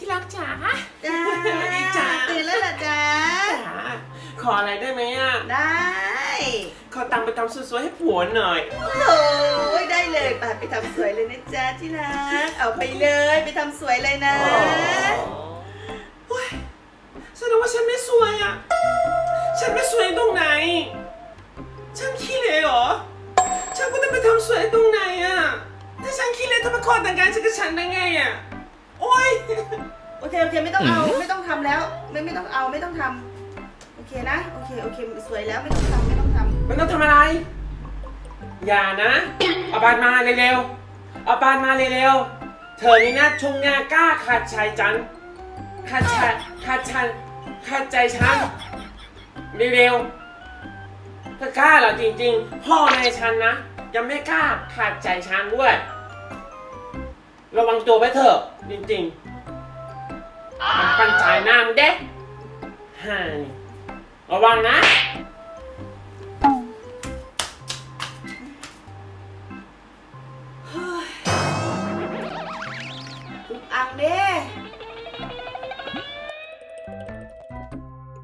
ที่รักจ๋าจ้าดีจ้าตื่นแล้วเหรอจ้าจ๋าขออะไรได้ไหมอะ ได้ ขอตังค์ไปทำสวยๆให้ผัวหน่อย โอ้ยได้เลยไปไปทำสวยเลยนะจ๊ะที่รัก เอาไปเลยไปทำสวยเลยนะโอ้ยแสดงว่าฉันไม่สวยอะ ฉันไม่สวยตรงไหน ฉันขี้เหร่เหรอ ฉันก็ต้องไปทำสวยตรงไหนอะ ถ้าฉันขี้เหร่จะมาขอแต่งงานฉันกับฉันได้ไงอะ โอ๊ยโอเคโอเคไม่ต้องเอาไม่ต้องทำแล้ว ไม่ไม่ต้องเอาไม่ต้องทำโอเคนะโอเคโอเคสวยแล้วไม่ต้องทำไม่ต้องทำมันต้องทำอะไร อย่านะเอาบานมาเร็วๆเอาบานมาเร็วๆเธอนี่นะชงงากล้าขาดใจจันขาดใจขาดฉันขาดใจฉันเร็วๆเธอกล้าเหรอจริง ๆ พ่อในฉันนะยังไม่กล้าขาดใจฉันด้วย ระวังตัวไว้เถอะ จริงๆมันปันสายหน้ามึงเด้ฮ่าระวังนะ ทุกอังเด้